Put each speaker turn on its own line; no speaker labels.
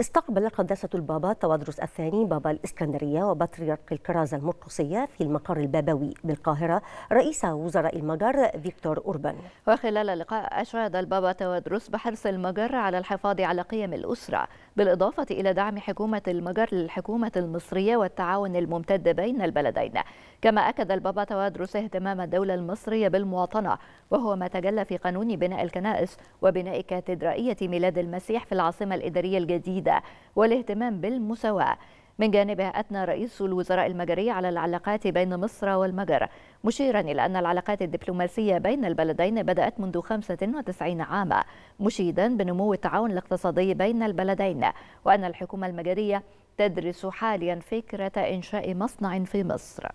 استقبل قداسة البابا توادرس الثاني بابا الإسكندرية وبطريرك الكرازة المرقسية في المقر البابوي بالقاهرة رئيس وزراء المجر فيكتور أوربان
وخلال اللقاء أشاد البابا توادرس بحرص المجر على الحفاظ على قيم الأسرة بالإضافة إلى دعم حكومة المجر للحكومة المصرية والتعاون الممتد بين البلدين. كما أكد البابا توادرس اهتمام الدولة المصرية بالمواطنة وهو ما تجلى في قانون بناء الكنائس وبناء كاتدرائية ميلاد المسيح في العاصمة الإدارية الجديدة. والاهتمام بالمساواة. من جانبه أثنى رئيس الوزراء المجري على العلاقات بين مصر والمجر مشيرا إلى أن العلاقات الدبلوماسية بين البلدين بدأت منذ 95 عاما مشيدا بنمو التعاون الاقتصادي بين البلدين وأن الحكومة المجرية تدرس حاليا فكرة إنشاء مصنع في مصر.